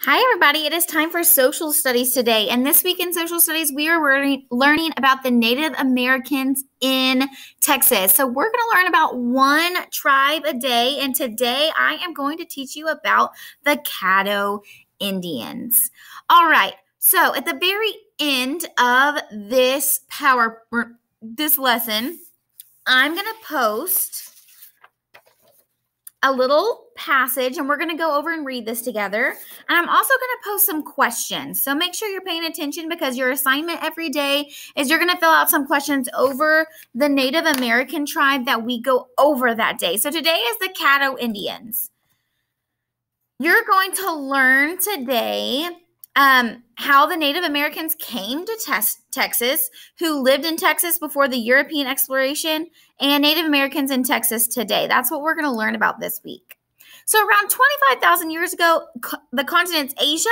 Hi, everybody. It is time for social studies today. And this week in social studies, we are learning, about the Native Americans in Texas. So, we're going to learn about one tribe a day. And today, I am going to teach you about the Caddo Indians. All right. So, at the very end of this power, this lesson, I'm going to post a little passage and we're going to go over and read this together. And I'm also going to post some questions. So make sure you're paying attention because your assignment every day is you're going to fill out some questions over the Native American tribe that we go over that day. So today is the Caddo Indians. You're going to learn today um, how the Native Americans came to tes- Texas, who lived in Texas before the European exploration, and Native Americans in Texas today. That's what we're going to learn about this week. So, around 25,000 years ago, co- the continents Asia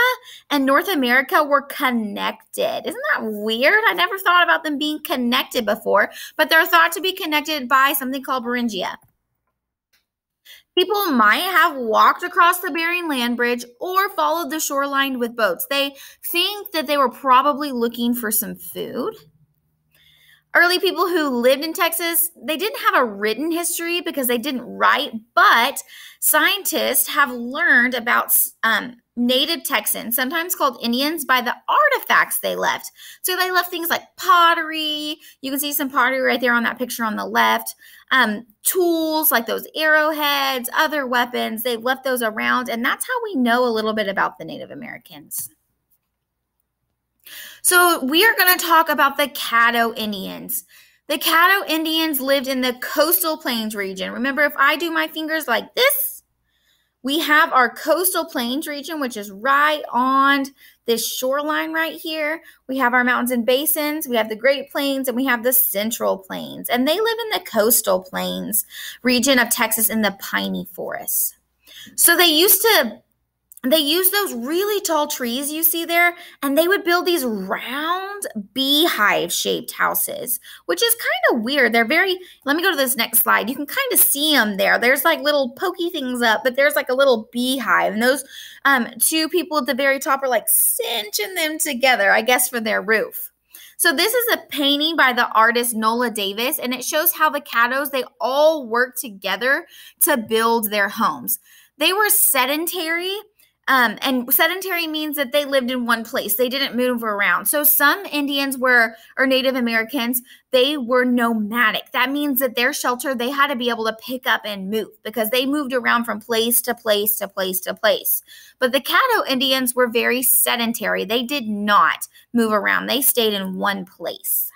and North America were connected. Isn't that weird? I never thought about them being connected before, but they're thought to be connected by something called Beringia. People might have walked across the Bering Land Bridge or followed the shoreline with boats. They think that they were probably looking for some food. Early people who lived in Texas, they didn't have a written history because they didn't write, but scientists have learned about um, native Texans, sometimes called Indians, by the artifacts they left. So they left things like pottery. You can see some pottery right there on that picture on the left. Um, tools like those arrowheads, other weapons, they've left those around. And that's how we know a little bit about the Native Americans. So we are going to talk about the Caddo Indians. The Caddo Indians lived in the coastal plains region. Remember, if I do my fingers like this, we have our coastal plains region, which is right on this shoreline right here. We have our mountains and basins, we have the Great Plains, and we have the Central Plains. And they live in the coastal plains region of Texas in the piney forests. So they used to they used those really tall trees you see there, and they would build these round beehive shaped houses, which is kind of weird. They're very, let me go to this next slide. You can kind of see them there. There's like little pokey things up, but there's like a little beehive. And those um, two people at the very top are like cinching them together, I guess, for their roof. So this is a painting by the artist Nola Davis, and it shows how the Caddos, they all work together to build their homes. They were sedentary um, and sedentary means that they lived in one place. They didn't move around. So some Indians were, or Native Americans, they were nomadic. That means that their shelter, they had to be able to pick up and move because they moved around from place to place to place to place. But the Caddo Indians were very sedentary. They did not move around. They stayed in one place.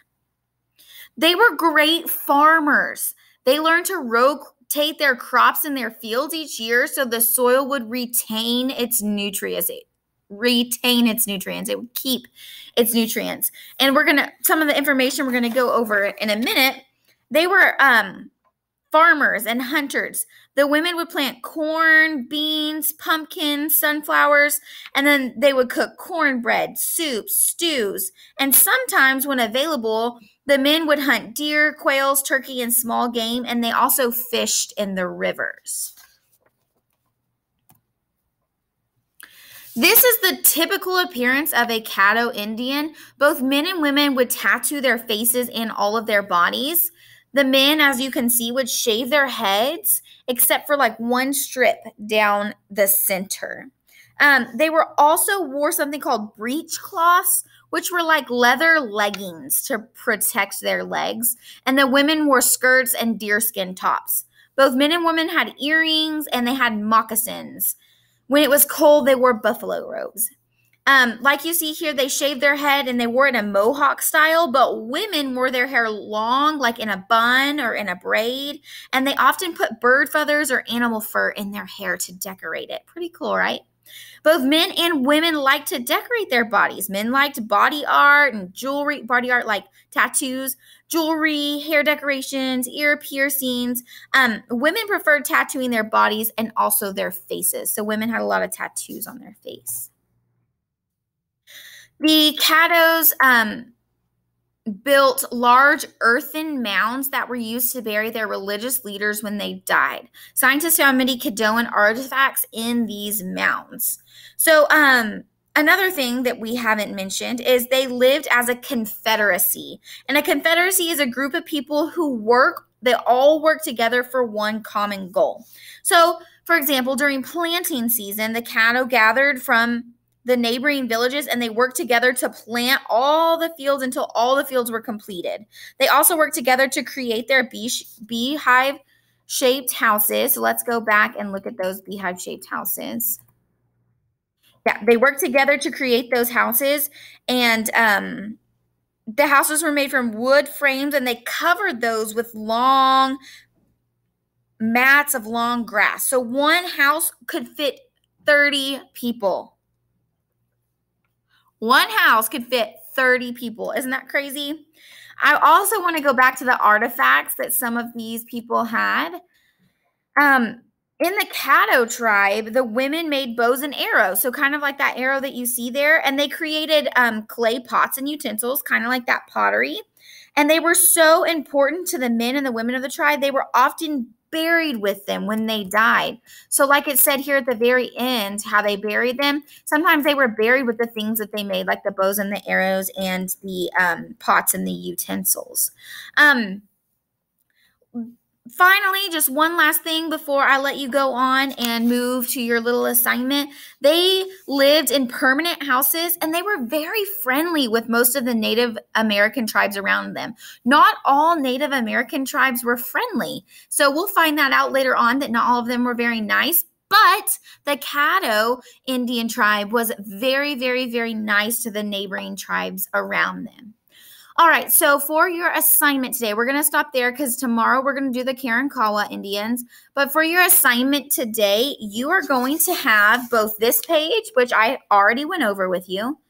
They were great farmers. They learned to row rotate their crops in their fields each year so the soil would retain its nutrients it, retain its nutrients. It would keep its nutrients. And we're gonna some of the information we're gonna go over in a minute they were um farmers and hunters. The women would plant corn beans pumpkins sunflowers and then they would cook cornbread soups stews and sometimes when available the men would hunt deer, quails, turkey, and small game, and they also fished in the rivers. This is the typical appearance of a Caddo Indian. Both men and women would tattoo their faces and all of their bodies. The men, as you can see, would shave their heads, except for like one strip down the center. Um, they were also wore something called breech cloths, which were like leather leggings to protect their legs. And the women wore skirts and deerskin tops. Both men and women had earrings and they had moccasins. When it was cold, they wore buffalo robes. Um, like you see here, they shaved their head and they wore it in a mohawk style, but women wore their hair long, like in a bun or in a braid, and they often put bird feathers or animal fur in their hair to decorate it. Pretty cool, right? Both men and women like to decorate their bodies. Men liked body art and jewelry, body art like tattoos, jewelry, hair decorations, ear piercings. Um, women preferred tattooing their bodies and also their faces. So women had a lot of tattoos on their face. The Caddos, um, built large earthen mounds that were used to bury their religious leaders when they died. Scientists found many Caddoan artifacts in these mounds. So, um, another thing that we haven't mentioned is they lived as a confederacy. And a confederacy is a group of people who work, they all work together for one common goal. So, for example, during planting season, the Caddo gathered from the neighboring villages and they worked together to plant all the fields until all the fields were completed. They also worked together to create their bee beehive shaped houses. So let's go back and look at those beehive shaped houses. Yeah, they worked together to create those houses and um the houses were made from wood frames and they covered those with long mats of long grass. So one house could fit 30 people. One house could fit 30 people. Isn't that crazy? I also want to go back to the artifacts that some of these people had. Um, in the Caddo tribe, the women made bows and arrows. So, kind of like that arrow that you see there. And they created um, clay pots and utensils, kind of like that pottery. And they were so important to the men and the women of the tribe. They were often buried with them when they died. So, like it said here at the very end, how they buried them, sometimes they were buried with the things that they made, like the bows and the arrows and the um, pots and the utensils. Um, finally, just one last thing before I let you go on and move to your little assignment. They lived in permanent houses and they were very friendly with most of the Native American tribes around them. Not all Native American tribes were friendly. So we'll find that out later on that not all of them were very nice. But the Caddo Indian tribe was very, very, very nice to the neighboring tribes around them. All right, so for your assignment today, we're going to stop there because tomorrow we're going to do the Karankawa Indians. But for your assignment today, you are going to have both this page, which I already went over with you,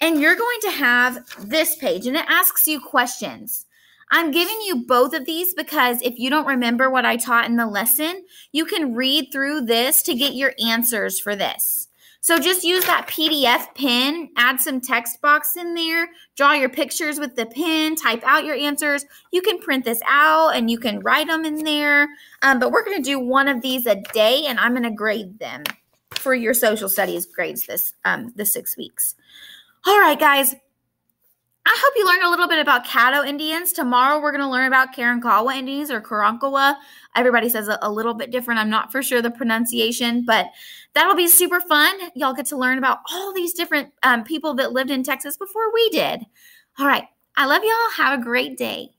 and you're going to have this page, and it asks you questions. I'm giving you both of these because if you don't remember what I taught in the lesson, you can read through this to get your answers for this. So just use that PDF pen, add some text box in there, draw your pictures with the pen, type out your answers. You can print this out and you can write them in there. Um, but we're going to do one of these a day and I'm going to grade them for your social studies grades this um, the six weeks. All right, guys. I hope you learned a little bit about Caddo Indians. Tomorrow we're going to learn about Karankawa Indians or Karankawa. Everybody says a, a, little bit different. I'm not for sure the pronunciation, but that'll be super fun. Y'all get to learn about all these different um, people that lived in Texas before we did. All right. I love y'all. Have a great day.